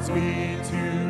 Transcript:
calls me to.